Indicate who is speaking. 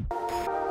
Speaker 1: you